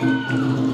Música